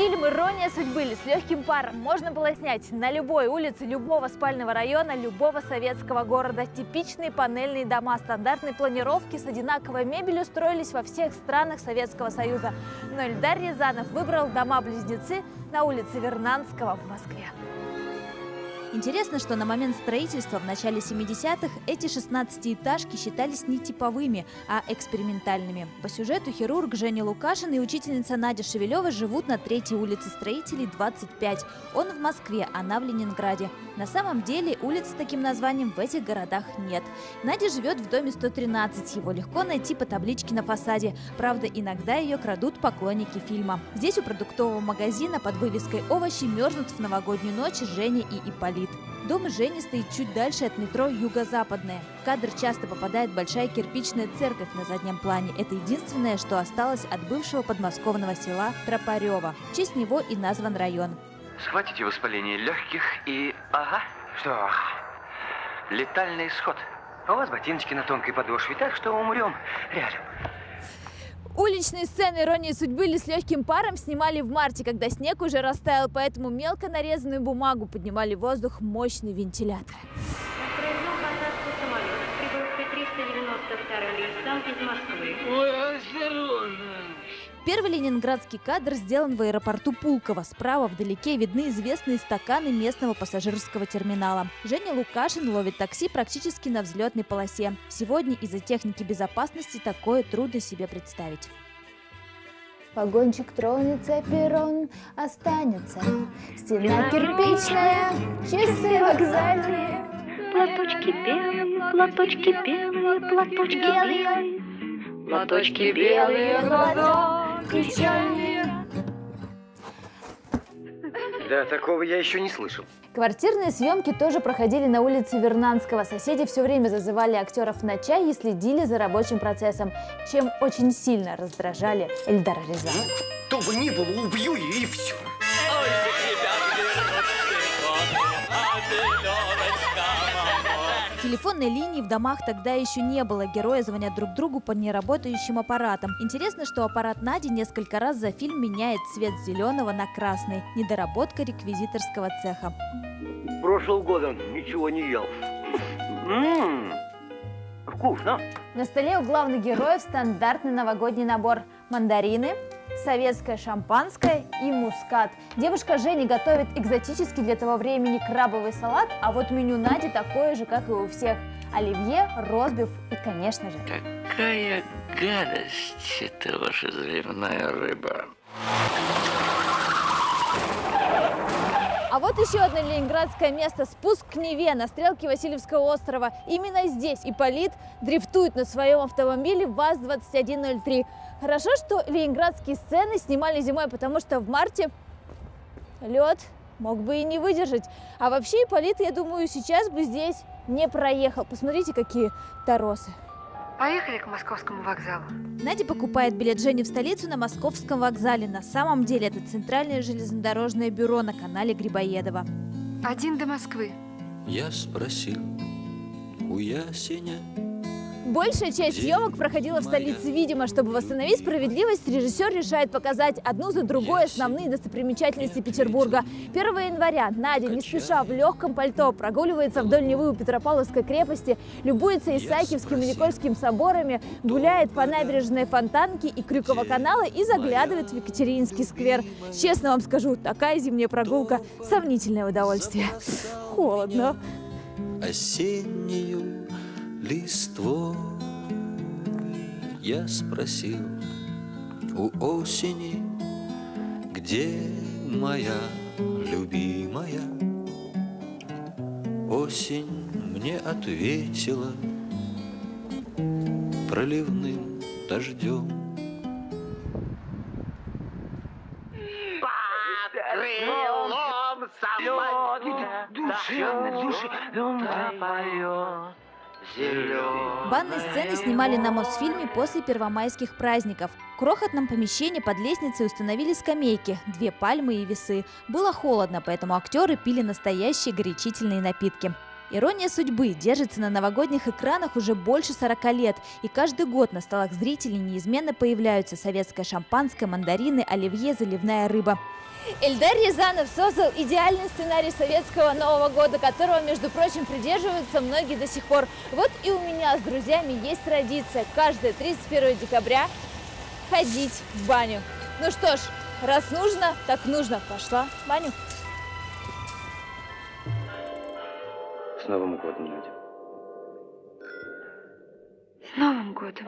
Фильм «Ирония судьбы» «С легким паром» можно было снять на любой улице любого спального района, любого советского города. Типичные панельные дома стандартной планировки с одинаковой мебелью строились во всех странах Советского Союза. Но Эльдар Рязанов выбрал дома-близнецы на улице Вернанского в Москве. Интересно, что на момент строительства в начале 70-х эти 16-этажки считались не типовыми, а экспериментальными. По сюжету хирург Женя Лукашин и учительница Надя Шевелева живут на третьей улице строителей 25. Он в Москве, она в Ленинграде. На самом деле улиц с таким названием в этих городах нет. Надя живет в доме 113, его легко найти по табличке на фасаде. Правда, иногда ее крадут поклонники фильма. Здесь у продуктового магазина под вывеской «Овощи» мерзнут в новогоднюю ночь Женя и Ипполит. Дом Жени стоит чуть дальше от метро Юго-Западное. В кадр часто попадает большая кирпичная церковь на заднем плане. Это единственное, что осталось от бывшего подмосковного села Тропарева. В честь него и назван район. Схватите воспаление легких и... Ага. Что? Летальный исход. У вас ботиночки на тонкой подошве, так что умрем рядом. Уличные сцены «Иронии судьбы» или с легким паром снимали в марте, когда снег уже растаял, поэтому мелко нарезанную бумагу поднимали в воздух мощный вентилятор. Произвел посадку самолета, прибывший 392 рейсом из Москвы. Ой, осторожно! Первый ленинградский кадр сделан в аэропорту Пулково. Справа вдалеке видны известные стаканы местного пассажирского терминала. Женя Лукашин ловит такси практически на взлетной полосе. Сегодня из-за техники безопасности такое трудно себе представить. Вагончик тронется, перрон останется. Стена кирпичная, часы вокзальные. Платочки белые, платочки белые, платочки белые. Платочки белые, глаза печальнее. Да, такого я еще не слышал. Квартирные съемки тоже проходили на улице Вернанского. Соседи все время зазывали актеров на чай и следили за рабочим процессом, чем очень сильно раздражали Эльдара Рязанова. Кто бы ни было, убью и все. Телефонной линии в домах тогда еще не было. Герои звонят друг другу по неработающим аппаратам. Интересно, что аппарат Нади несколько раз за фильм меняет цвет зеленого на красный. Недоработка реквизиторского цеха. Прошлого года ничего не ел. Ммм, вкусно. На столе у главных героев стандартный новогодний набор. Мандарины, советское шампанское и мускат. Девушка Женя готовит экзотический для того времени крабовый салат, а вот меню Нади такое же, как и у всех. Оливье, розбив и, конечно же... Какая гадость это ваша заливная рыба. А вот еще одно ленинградское место – спуск к Неве на стрелке Васильевского острова. Именно здесь Ипполит дрифтует на своем автомобиле ВАЗ-2103. Хорошо, что ленинградские сцены снимали зимой, потому что в марте лед мог бы и не выдержать. А вообще Ипполит, я думаю, сейчас бы здесь не проехал. Посмотрите, какие торосы. Поехали к московскому вокзалу. Надя покупает билет Жени в столицу на московском вокзале. На самом деле это центральное железнодорожное бюро на канале Грибоедова. Один до Москвы. Я спросил у ясеня, Большая часть съемок проходила в столице. Видимо, чтобы восстановить справедливость, режиссер решает показать одну за другой основные достопримечательности Петербурга. 1 января Надя, не спеша, в легком пальто прогуливается вдоль Невы у Петропавловской крепости, любуется Исаакиевским и Никольским соборами, гуляет по набережной Фонтанки и Крюкова канала и заглядывает в Екатерининский сквер. Честно вам скажу, такая зимняя прогулка – сомнительное удовольствие. Холодно. осеннюю листвой Я спросил у осени, где моя любимая? Осень мне ответила проливным дождем. Крылом самолета душевно, душевно поет. Банные сцены снимали на Мосфильме после первомайских праздников. В крохотном помещении под лестницей установили скамейки, две пальмы и весы. Было холодно, поэтому актеры пили настоящие горячительные напитки. Ирония судьбы держится на новогодних экранах уже больше 40 лет, и каждый год на столах зрителей неизменно появляются советское шампанское, мандарины, оливье, заливная рыба. Эльдар Рязанов создал идеальный сценарий советского Нового года, которого, между прочим, придерживаются многие до сих пор. Вот и у меня с друзьями есть традиция каждое 31 декабря ходить в баню. Ну что ж, раз нужно, так нужно. Пошла в баню. С Новым годом, Надя. С Новым годом.